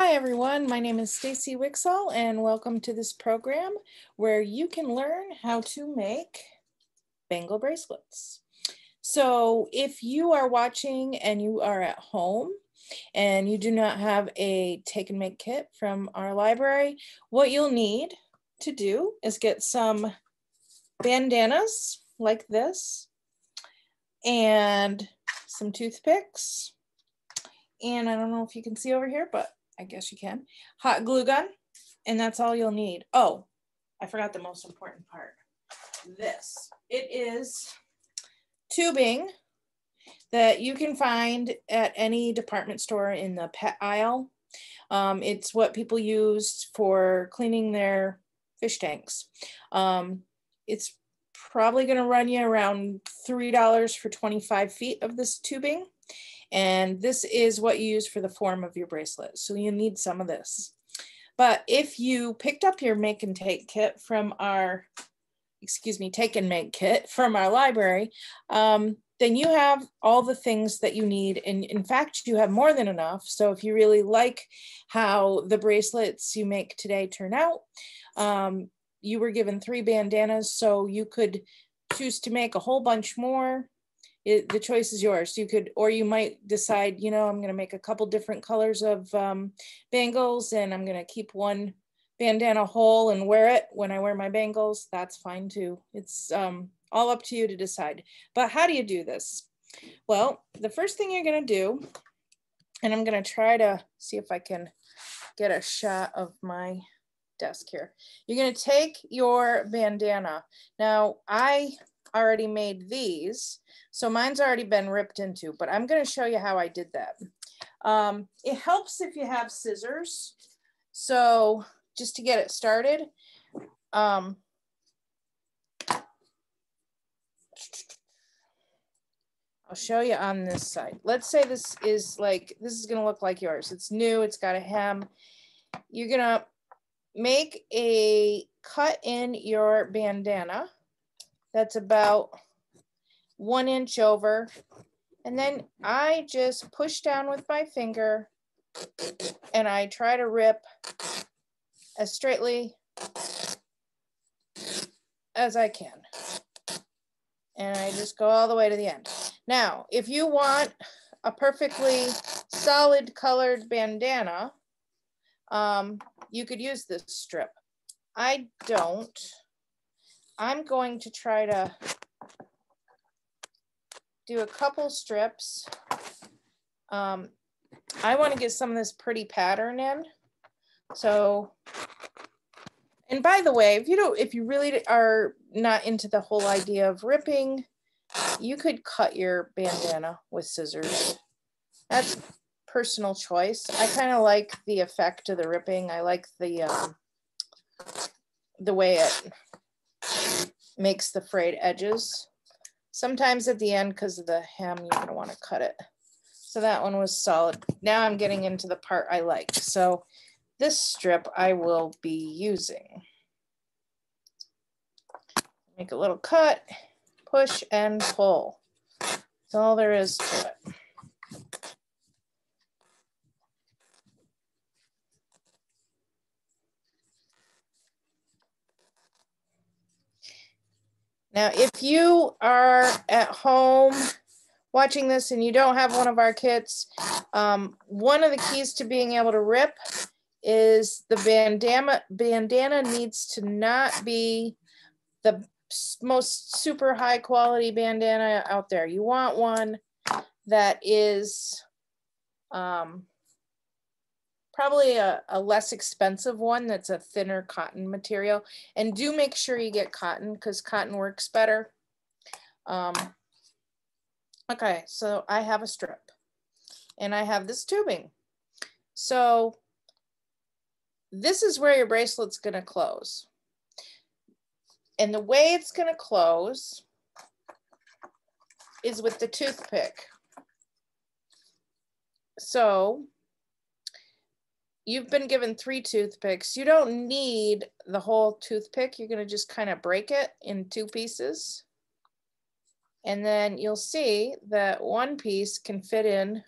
Hi everyone, my name is Stacy Wixall and welcome to this program where you can learn how to make bangle bracelets. So if you are watching and you are at home and you do not have a take and make kit from our library, what you'll need to do is get some bandanas like this and some toothpicks. And I don't know if you can see over here, but I guess you can. Hot glue gun, and that's all you'll need. Oh, I forgot the most important part. This. It is tubing that you can find at any department store in the pet aisle. Um, it's what people use for cleaning their fish tanks. Um, it's probably going to run you around $3 for 25 feet of this tubing. And this is what you use for the form of your bracelet. So you need some of this. But if you picked up your make and take kit from our, excuse me, take and make kit from our library, um, then you have all the things that you need. And in fact, you have more than enough. So if you really like how the bracelets you make today turn out, um, you were given three bandanas, so you could choose to make a whole bunch more it, the choice is yours. You could, or you might decide, you know, I'm going to make a couple different colors of um, bangles and I'm going to keep one bandana whole and wear it when I wear my bangles. That's fine too. It's um, all up to you to decide. But how do you do this? Well, the first thing you're going to do, and I'm going to try to see if I can get a shot of my desk here. You're going to take your bandana. Now, I already made these. So mine's already been ripped into, but I'm gonna show you how I did that. Um, it helps if you have scissors. So just to get it started, um, I'll show you on this side. Let's say this is like, this is gonna look like yours. It's new, it's got a hem. You're gonna make a cut in your bandana that's about one inch over. And then I just push down with my finger and I try to rip as straightly as I can. And I just go all the way to the end. Now, if you want a perfectly solid colored bandana, um, you could use this strip. I don't. I'm going to try to do a couple strips. Um, I want to get some of this pretty pattern in. So, and by the way, if you don't, if you really are not into the whole idea of ripping, you could cut your bandana with scissors. That's personal choice. I kind of like the effect of the ripping. I like the um, the way it makes the frayed edges. Sometimes at the end, because of the hem, you're gonna wanna cut it. So that one was solid. Now I'm getting into the part I like. So this strip I will be using. Make a little cut, push and pull. That's all there is to it. Now, if you are at home watching this and you don't have one of our kits, um, one of the keys to being able to rip is the bandana, bandana needs to not be the most super high quality bandana out there. You want one that is um, probably a, a less expensive one that's a thinner cotton material. And do make sure you get cotton because cotton works better. Um, okay, so I have a strip and I have this tubing. So this is where your bracelet's gonna close. And the way it's gonna close is with the toothpick. So you've been given three toothpicks. You don't need the whole toothpick. You're going to just kind of break it in two pieces. And then you'll see that one piece can fit in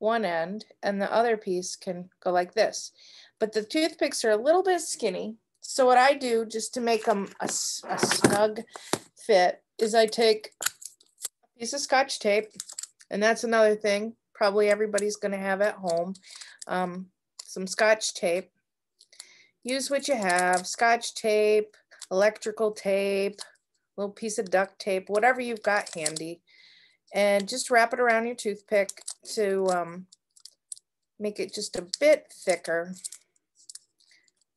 one end and the other piece can go like this. But the toothpicks are a little bit skinny. So what I do just to make them a, a snug fit is I take a piece of scotch tape and that's another thing probably everybody's going to have at home. Um, some scotch tape. Use what you have, scotch tape, electrical tape, little piece of duct tape, whatever you've got handy. And just wrap it around your toothpick to um, make it just a bit thicker.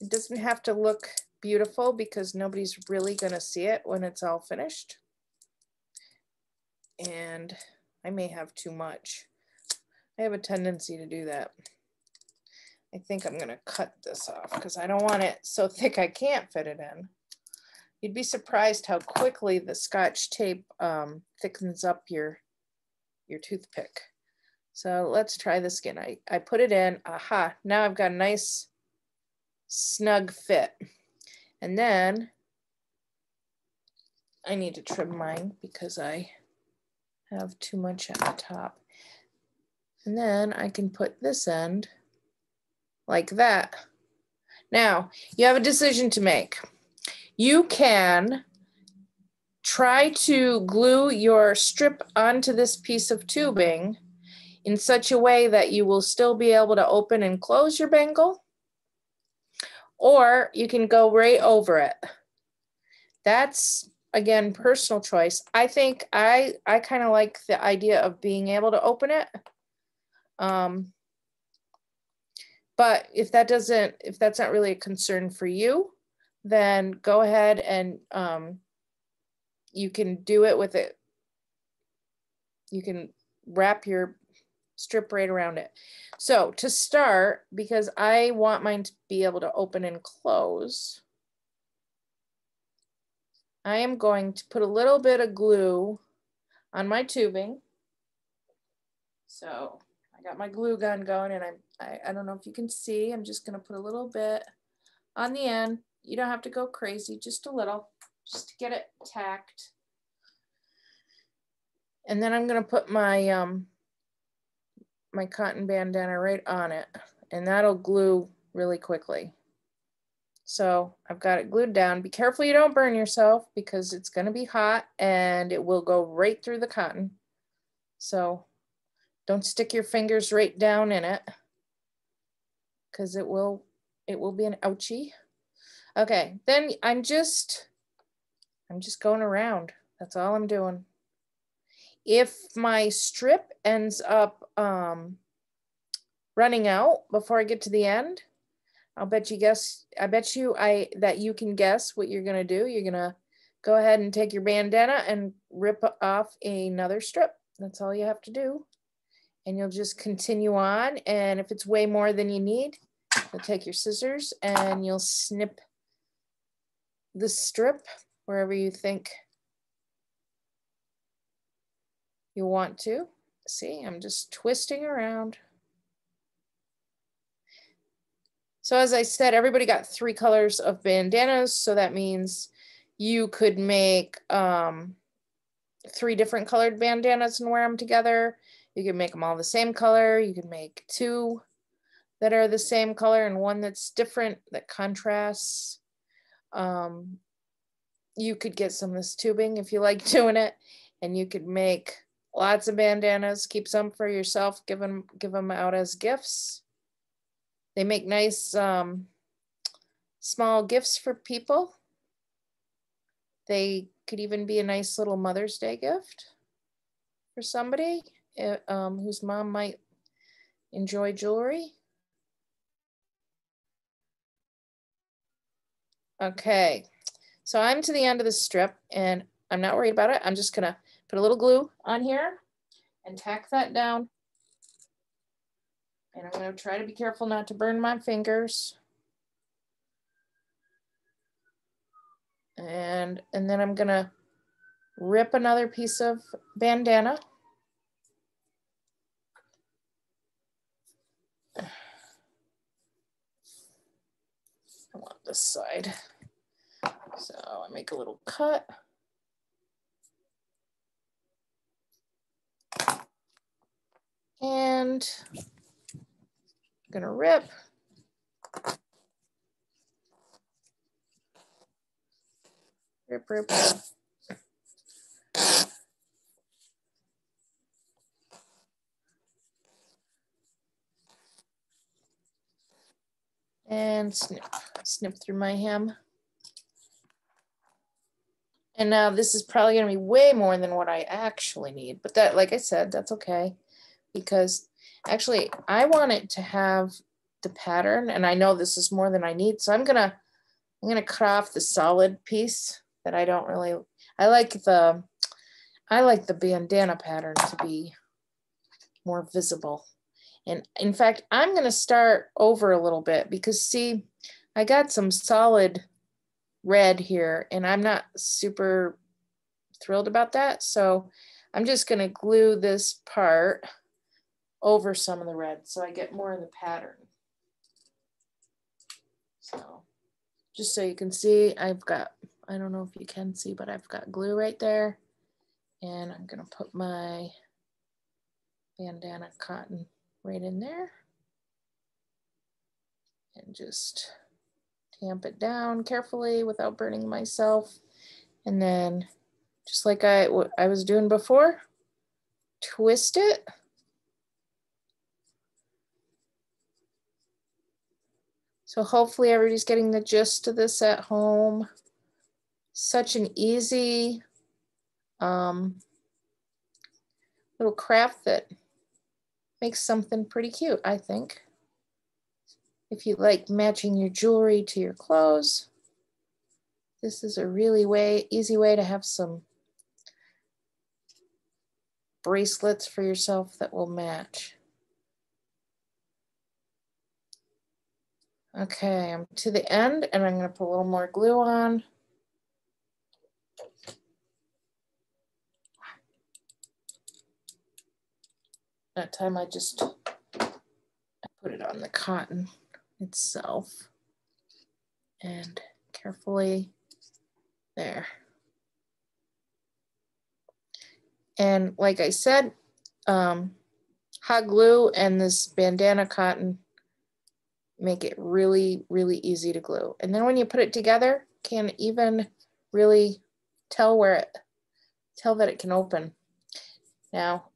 It doesn't have to look beautiful because nobody's really gonna see it when it's all finished. And I may have too much. I have a tendency to do that. I think I'm gonna cut this off because I don't want it so thick I can't fit it in. You'd be surprised how quickly the scotch tape um, thickens up your, your toothpick. So let's try this again. I, I put it in, aha, now I've got a nice snug fit. And then I need to trim mine because I have too much at the top. And then I can put this end like that. Now, you have a decision to make. You can try to glue your strip onto this piece of tubing in such a way that you will still be able to open and close your bangle, or you can go right over it. That's again personal choice. I think I I kind of like the idea of being able to open it. Um, but if that doesn't, if that's not really a concern for you, then go ahead and um, you can do it with it. You can wrap your strip right around it. So to start, because I want mine to be able to open and close, I am going to put a little bit of glue on my tubing. So I got my glue gun going and I'm, I, I don't know if you can see, I'm just gonna put a little bit on the end. You don't have to go crazy, just a little, just to get it tacked. And then I'm gonna put my, um, my cotton bandana right on it and that'll glue really quickly. So I've got it glued down. Be careful you don't burn yourself because it's gonna be hot and it will go right through the cotton. So don't stick your fingers right down in it because it will, it will be an ouchie. Okay, then I'm just, I'm just going around. That's all I'm doing. If my strip ends up um, running out before I get to the end, I'll bet you guess, I bet you I that you can guess what you're gonna do. You're gonna go ahead and take your bandana and rip off another strip. That's all you have to do. And you'll just continue on. And if it's way more than you need, you'll take your scissors and you'll snip the strip wherever you think you want to. See, I'm just twisting around. So as I said, everybody got three colors of bandanas. So that means you could make um, three different colored bandanas and wear them together. You can make them all the same color. You can make two that are the same color and one that's different that contrasts. Um, you could get some of this tubing if you like doing it and you could make lots of bandanas, keep some for yourself, give them, give them out as gifts. They make nice um, small gifts for people. They could even be a nice little Mother's Day gift for somebody um, whose mom might enjoy jewelry. Okay, so I'm to the end of the strip and I'm not worried about it. I'm just gonna put a little glue on here and tack that down and I'm to try to be careful not to burn my fingers. And, and then I'm to rip another piece of bandana. Want this side. So I make a little cut. And I'm gonna rip. Rip, rip, rip. And snip, snip through my hem. And now this is probably gonna be way more than what I actually need, but that, like I said, that's okay. Because actually I want it to have the pattern and I know this is more than I need. So I'm gonna, I'm gonna cut off the solid piece that I don't really, I like the, I like the bandana pattern to be more visible. And in fact, I'm gonna start over a little bit because see, I got some solid red here and I'm not super thrilled about that. So I'm just gonna glue this part over some of the red so I get more of the pattern. So just so you can see, I've got, I don't know if you can see, but I've got glue right there. And I'm gonna put my bandana cotton right in there. And just tamp it down carefully without burning myself. And then just like I, what I was doing before, twist it. So hopefully everybody's getting the gist of this at home. Such an easy um, little craft that makes something pretty cute, I think. If you like matching your jewelry to your clothes, this is a really way easy way to have some bracelets for yourself that will match. Okay, I'm to the end and I'm gonna put a little more glue on. That time I just I put it on the cotton itself and carefully there. And like I said, um, hot glue and this bandana cotton make it really, really easy to glue. And then when you put it together, can even really tell where it, tell that it can open. Now,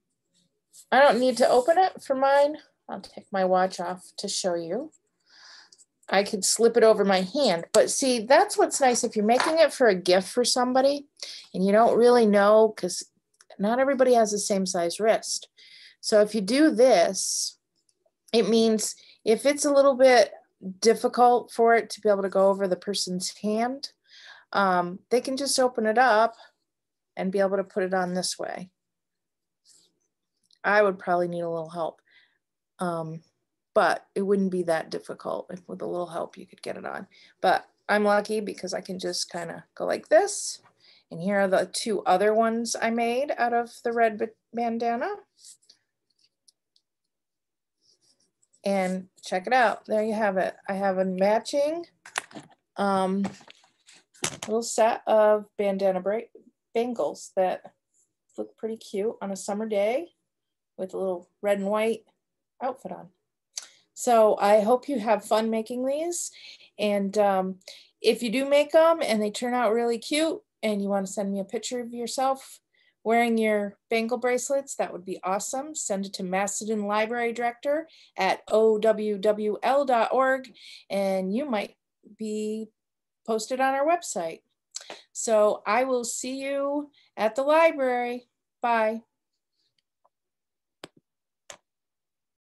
I don't need to open it for mine. I'll take my watch off to show you. I could slip it over my hand. But see, that's what's nice if you're making it for a gift for somebody and you don't really know because not everybody has the same size wrist. So if you do this, it means if it's a little bit difficult for it to be able to go over the person's hand, um, they can just open it up and be able to put it on this way. I would probably need a little help. Um, but it wouldn't be that difficult. If with a little help, you could get it on. But I'm lucky because I can just kind of go like this. And here are the two other ones I made out of the red bandana. And check it out. There you have it. I have a matching um, little set of bandana bangles that look pretty cute on a summer day with a little red and white outfit on. So I hope you have fun making these. And um, if you do make them and they turn out really cute and you want to send me a picture of yourself wearing your bangle bracelets, that would be awesome. Send it to Macedon Library Director at owwl.org and you might be posted on our website. So I will see you at the library. Bye.